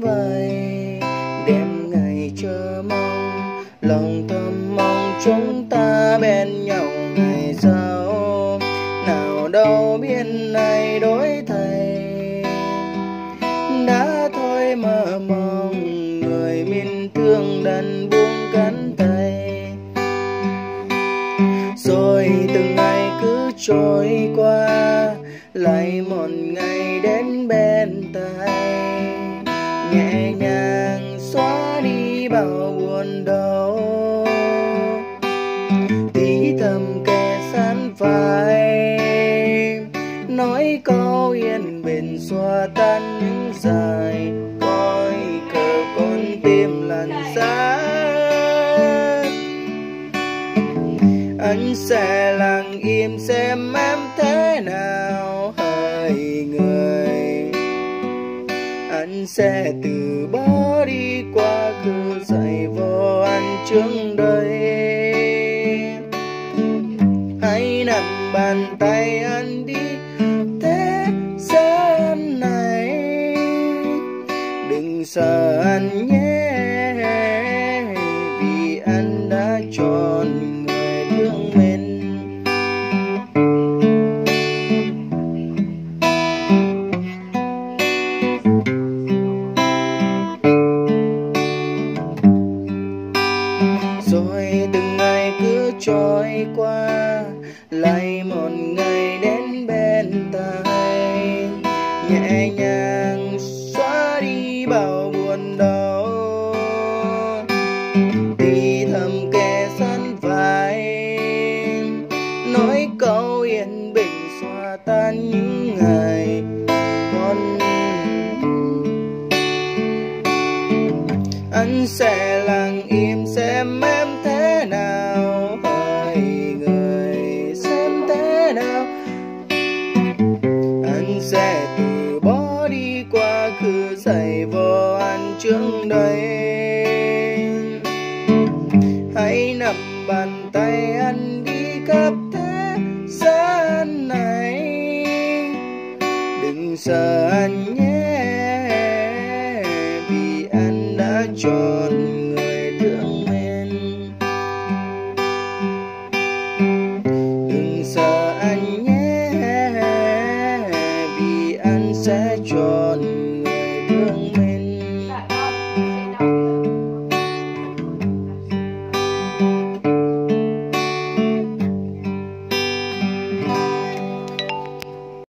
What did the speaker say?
tháng vậy đêm ngày chờ mong, lòng thầm mong chúng ta bên nhau ngày sau nào đâu biết này đổi thay đã thôi mơ mong người mình thương đành buông cánh tay. Rồi từng ngày cứ trôi qua, lại một ngày đến bên nhẹ nhàng xóa đi bao buồn đau. Tí thầm kẻ sát vai nói câu yên bình xóa tan những dài coi cờ con tim làn xa anh sẽ lặng im xem em thế nào. Anh sẽ từ bỏ đi qua cứ dạy vô anh trước đây hãy nắm bàn tay anh đi, thế gian này đừng sợ anh nhé. Qua, lại một ngày đến bên tay. Nhẹ nhàng xóa đi bao buồn đau. Đi thầm kề sân vai nói câu yên bình xóa tan những ngày con. Anh sẽ lặng im xem mê khứ dạy vô an trước đây. Hãy nắm bàn tay anh đi khắp thế gian này. Đừng sợ anh nhé, vì anh đã chọn